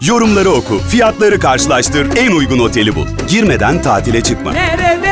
Yorumları oku, fiyatları karşılaştır, en uygun oteli bul. Girmeden tatile çıkma. Nerede